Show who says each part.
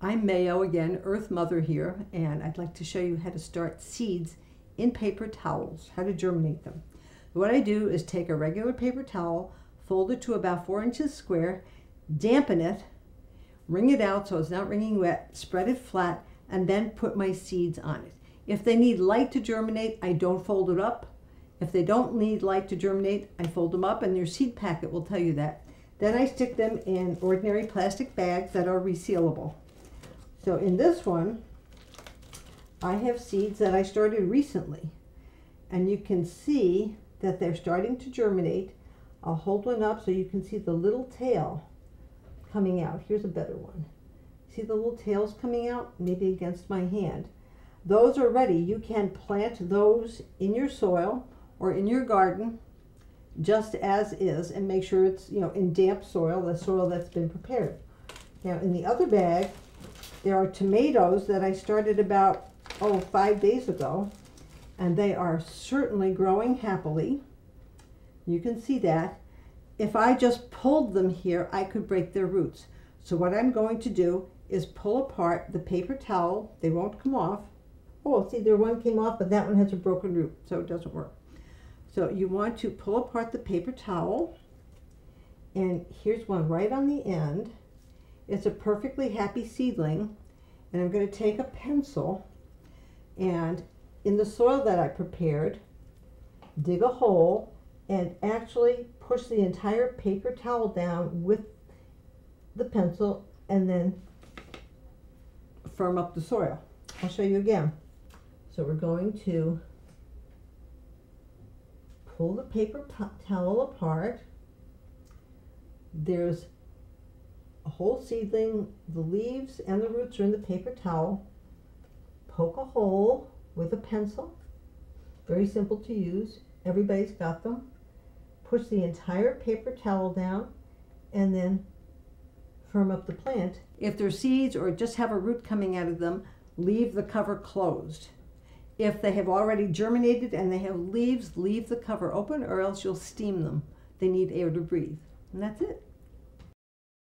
Speaker 1: I'm Mayo again, Earth Mother here, and I'd like to show you how to start seeds in paper towels, how to germinate them. What I do is take a regular paper towel, fold it to about four inches square, dampen it, wring it out so it's not wringing wet, spread it flat, and then put my seeds on it. If they need light to germinate, I don't fold it up. If they don't need light to germinate, I fold them up, and your seed packet will tell you that. Then I stick them in ordinary plastic bags that are resealable. So in this one, I have seeds that I started recently. And you can see that they're starting to germinate. I'll hold one up so you can see the little tail coming out. Here's a better one. See the little tails coming out? Maybe against my hand. Those are ready. You can plant those in your soil or in your garden just as is and make sure it's you know in damp soil, the soil that's been prepared. Now in the other bag, there are tomatoes that I started about, oh, five days ago, and they are certainly growing happily. You can see that. If I just pulled them here, I could break their roots. So what I'm going to do is pull apart the paper towel. They won't come off. Oh, see, there one came off, but that one has a broken root, so it doesn't work. So you want to pull apart the paper towel, and here's one right on the end. It's a perfectly happy seedling. And I'm going to take a pencil and in the soil that I prepared, dig a hole and actually push the entire paper towel down with the pencil and then firm up the soil. I'll show you again. So we're going to pull the paper towel apart. There's whole seedling, the leaves and the roots are in the paper towel. Poke a hole with a pencil. Very simple to use. Everybody's got them. Push the entire paper towel down and then firm up the plant. If they're seeds or just have a root coming out of them, leave the cover closed. If they have already germinated and they have leaves, leave the cover open or else you'll steam them. They need air to breathe. And that's it.